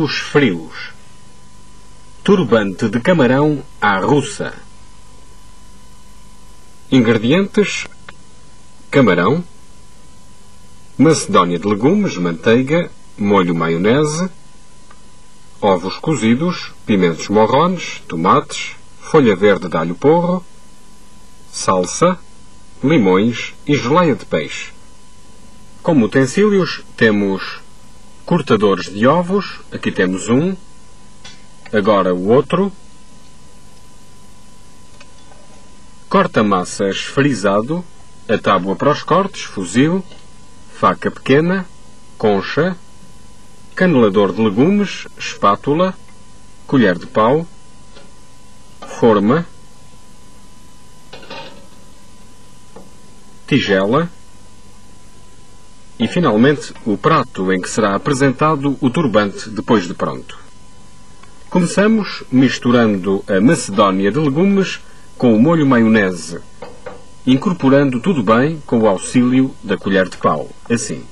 Pratos frios. Turbante de camarão à russa. Ingredientes: camarão, macedónia de legumes, manteiga, molho maionese, ovos cozidos, pimentos morrones, tomates, folha verde de alho porro, salsa, limões e geleia de peixe. Como utensílios temos cortadores de ovos, aqui temos um, agora o outro, corta-massas frisado, a tábua para os cortes, fuzil, faca pequena, concha, canelador de legumes, espátula, colher de pau, forma, tigela e, finalmente, o prato em que será apresentado o turbante depois de pronto. Começamos misturando a macedónia de legumes com o molho maionese, incorporando tudo bem com o auxílio da colher de pau, assim.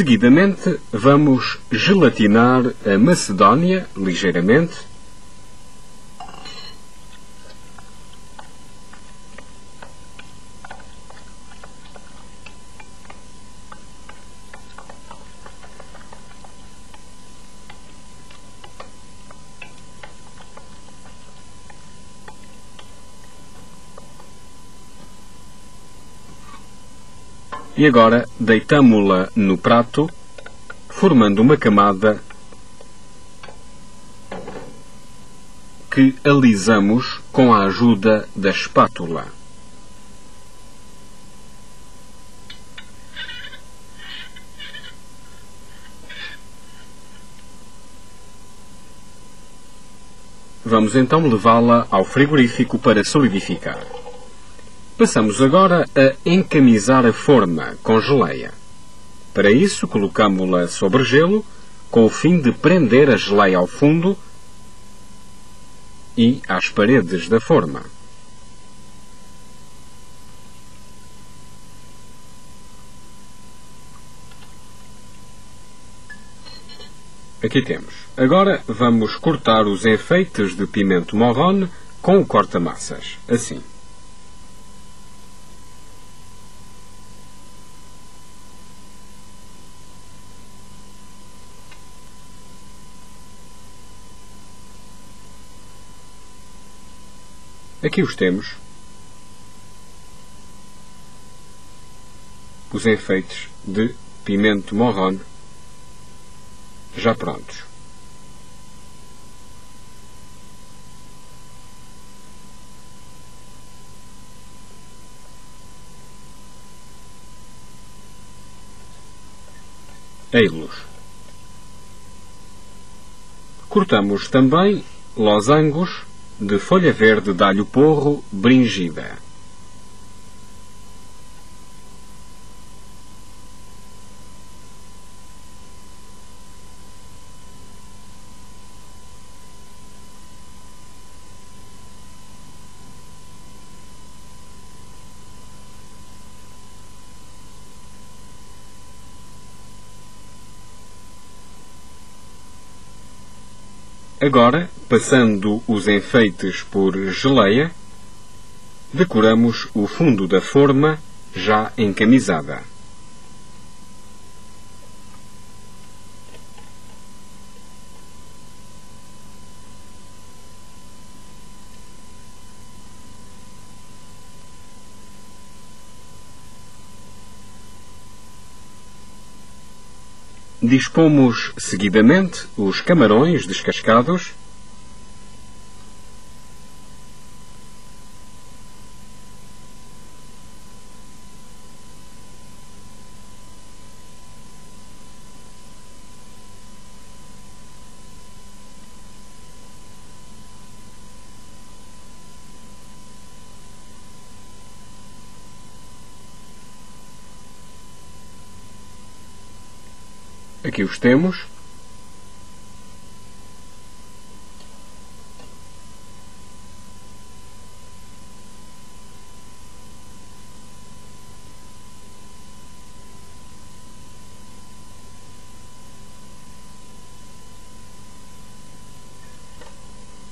Seguidamente, vamos gelatinar a macedónia ligeiramente. E agora deitamo-la no prato, formando uma camada que alisamos com a ajuda da espátula. Vamos então levá-la ao frigorífico para solidificar. Passamos agora a encamisar a forma com geleia. Para isso, colocamos-la sobre gelo, com o fim de prender a geleia ao fundo e às paredes da forma. Aqui temos. Agora vamos cortar os enfeites de pimento morrone com o corta-massas, assim. Aqui os temos. Os enfeites de pimento morrone já prontos. Ei-los. Cortamos também losangos de folha verde de alho porro bringida. Agora, passando os enfeites por geleia, decoramos o fundo da forma já encamisada. Dispomos seguidamente os camarões descascados Aqui os temos.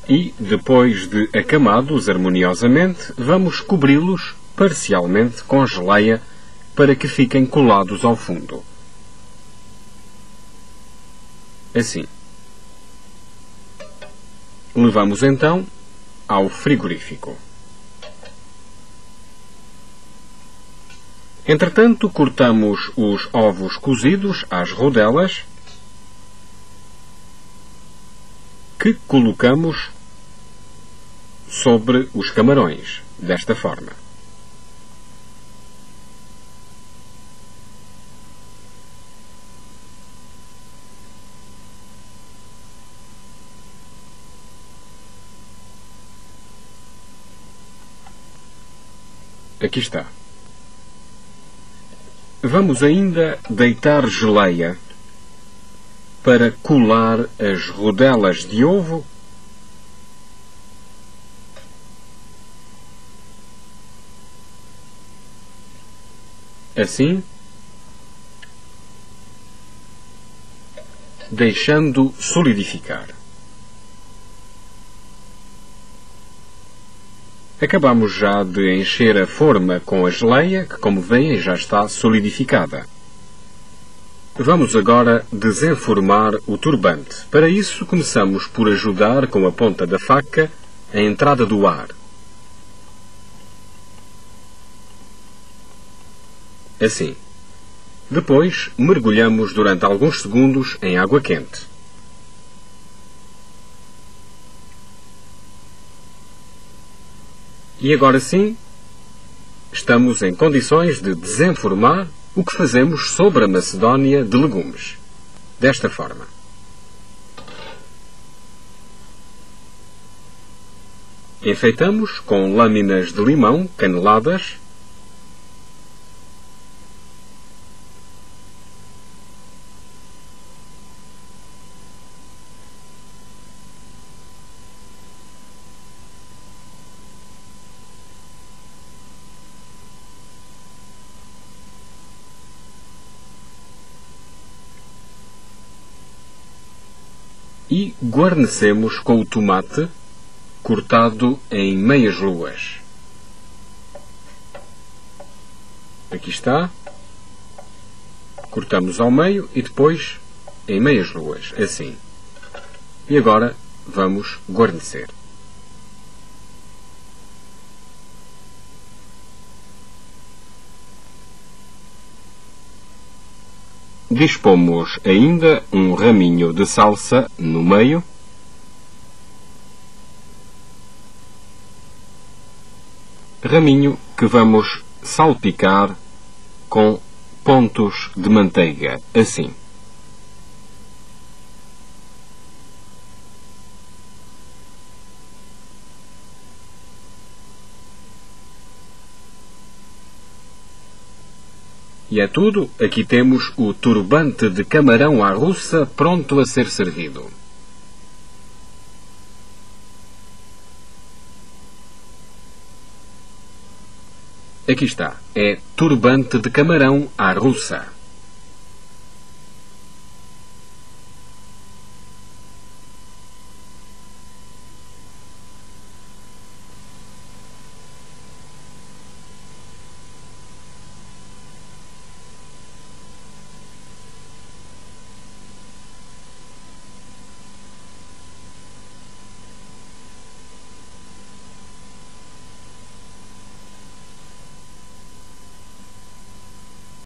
E, depois de acamados harmoniosamente, vamos cobri-los parcialmente com geleia para que fiquem colados ao fundo. Assim. Levamos então ao frigorífico. Entretanto, cortamos os ovos cozidos às rodelas que colocamos sobre os camarões, desta forma. Aqui está. Vamos ainda deitar geleia para colar as rodelas de ovo assim, deixando solidificar. Acabamos já de encher a forma com a geleia, que como veem já está solidificada. Vamos agora desenformar o turbante. Para isso, começamos por ajudar com a ponta da faca a entrada do ar. Assim. Depois, mergulhamos durante alguns segundos em água quente. E agora sim, estamos em condições de desenformar o que fazemos sobre a macedónia de legumes. Desta forma. Enfeitamos com lâminas de limão caneladas e guarnecemos com o tomate cortado em meias luas. Aqui está. Cortamos ao meio e depois em meias luas, assim. E agora vamos guarnecer. Dispomos ainda um raminho de salsa no meio. Raminho que vamos salpicar com pontos de manteiga, assim. E é tudo. Aqui temos o turbante de camarão à russa pronto a ser servido. Aqui está. É turbante de camarão à russa.